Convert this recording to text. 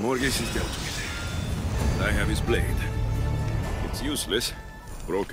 Morgus is dealt with. I have his blade. It's useless. Broken.